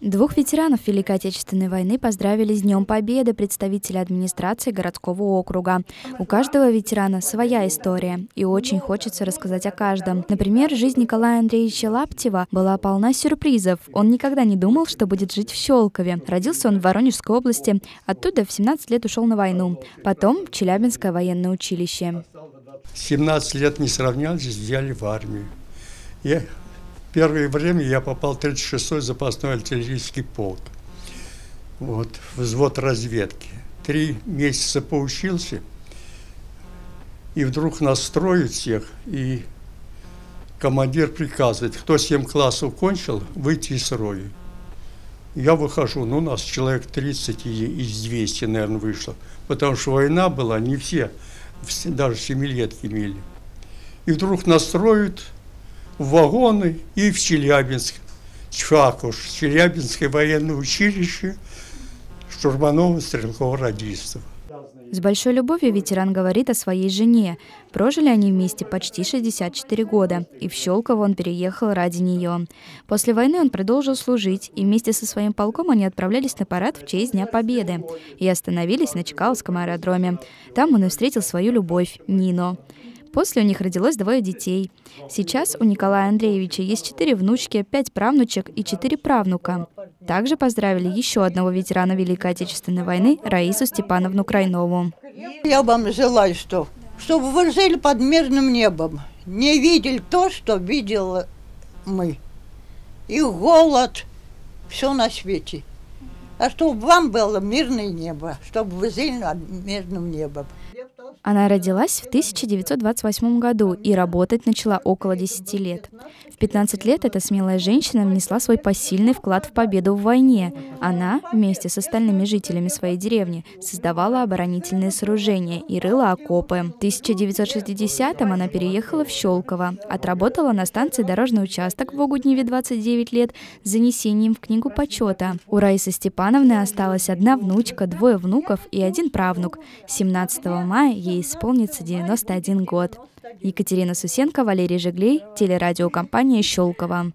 Двух ветеранов Великой Отечественной войны поздравили с Днем Победы представители администрации городского округа. У каждого ветерана своя история, и очень хочется рассказать о каждом. Например, жизнь Николая Андреевича Лаптева была полна сюрпризов. Он никогда не думал, что будет жить в Щелкове. Родился он в Воронежской области, оттуда в 17 лет ушел на войну. Потом в Челябинское военное училище. 17 лет не сравнялись, взяли в армию. Я первое время я попал в 36-й запасной артиллерийский полк. Вот, взвод разведки. Три месяца поучился, и вдруг нас строят всех, и командир приказывает, кто 7 классов кончил, выйти из строя. Я выхожу, ну, у нас человек 30 из 200, наверное, вышло, потому что война была, не все, даже семилетки имели. И вдруг настроят в вагоны и в Челябинск, Чфакуш, Челябинское военное училище штурманового стрелкового радиста. С большой любовью ветеран говорит о своей жене. Прожили они вместе почти 64 года, и в Щелково он переехал ради нее. После войны он продолжил служить, и вместе со своим полком они отправлялись на парад в честь Дня Победы и остановились на Чкаловском аэродроме. Там он и встретил свою любовь, Нино. После у них родилось двое детей. Сейчас у Николая Андреевича есть четыре внучки, пять правнучек и четыре правнука. Также поздравили еще одного ветерана Великой Отечественной войны Раису Степановну Крайнову. Я вам желаю, что, чтобы вы жили под мирным небом, не видели то, что видели мы. И голод, все на свете. А чтобы вам было мирное небо, чтобы вы жили над мирным небом. Она родилась в 1928 году и работать начала около 10 лет. В 15 лет эта смелая женщина внесла свой посильный вклад в победу в войне. Она, вместе с остальными жителями своей деревни, создавала оборонительные сооружения и рыла окопы. В 1960-м она переехала в Щелково, отработала на станции дорожный участок в Огудневе 29 лет с занесением в книгу почета. У Раисы Степановны осталась одна внучка, двое внуков и один правнук. 17 мая ей исполнится 91 год. Екатерина Сусенко, Валерий Жеглей, телерадиокомпания «Щелково».